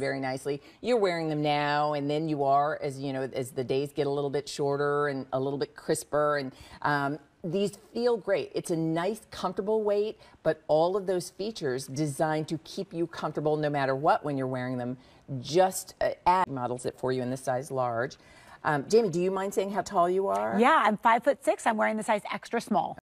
very nicely. You're wearing them now, and then you are as you know as the days get a little bit shorter and a little bit crisper, and um, these feel great. It's a nice, comfortable weight, but all of those features designed to keep you comfortable no matter what when you're wearing them. Just uh, add models it for you in the size large. Um, Jamie, do you mind saying how tall you are? Yeah, I'm five foot six. I'm wearing the size extra small.